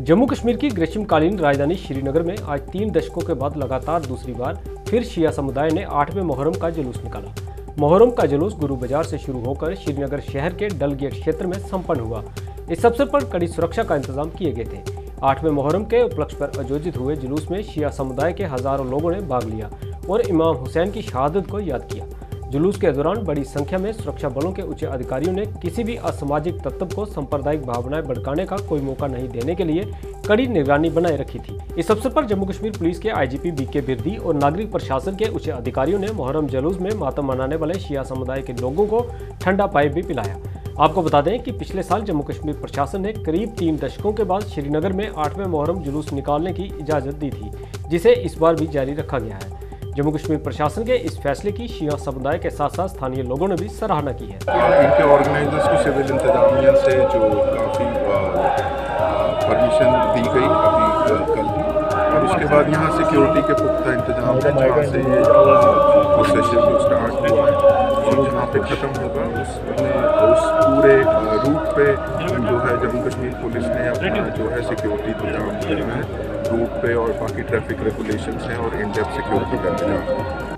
जम्मू कश्मीर की ग्रीष्मकालीन राजधानी श्रीनगर में आज तीन दशकों के बाद लगातार दूसरी बार फिर शिया समुदाय ने आठवें मुहर्रम का जुलूस निकाला। मुहर्रम का जुलूस गुरु बाज़ार से शुरू होकर श्रीनगर शहर के डल गेट क्षेत्र में संपन्न हुआ। इस अवसर पर कड़ी सुरक्षा का इंतज़ाम किए गए थे। आठवें मुहर्रम के उपलक्ष्य पर आयोजित हुए जुलूस में शिया समुदाय के हज़ारों लोगों ने भाग लिया और इमाम हुसैन की शहादत को याद किया। जुलूस के दौरान बड़ी संख्या में सुरक्षा बलों के उच्च अधिकारियों ने किसी भी असामाजिक तत्व को सांप्रदायिक भावनाएँ भड़काने का कोई मौका नहीं देने के लिए कड़ी निगरानी बनाए रखी थी। इस अवसर पर जम्मू कश्मीर पुलिस के आईजीपी बीके बिरदी और नागरिक प्रशासन के उच्च अधिकारियों ने मुहर्रम जुलूस में मातम मनाने वाले शिया समुदाय के लोगों को ठंडा पाइप भी पिलाया। आपको बता दें कि पिछले साल जम्मू कश्मीर प्रशासन ने करीब तीन दशकों के बाद श्रीनगर में आठवें मुहर्रम जुलूस निकालने की इजाज़त दी थी, जिसे इस बार भी जारी रखा गया है। जम्मू कश्मीर प्रशासन के इस फैसले की शिया समुदाय के साथ साथ स्थानीय लोगों ने भी सराहना की है। इनके ऑर्गेनाइजर्स को सिविल इंतजामिया से जो काफ़ी परमिशन दी गई अभी कल ही। और उसके बाद यहाँ सिक्योरिटी के पुख्ता इंतज़ाम है, जहाँ से ये प्रोसेशन जो स्टार्ट हुआ है, और जहाँ पे ख़त्म होगा उसमें उस पूरे रूट पे जो है जम्मू कश्मीर पुलिस ने अपना जो है सिक्योरिटी प्रोग्राम किया है। रूट पे और बाकी ट्रैफ़िक रेगुलेशंस हैं और इन डेप्थ सिक्योरिटी का इंतज़ाम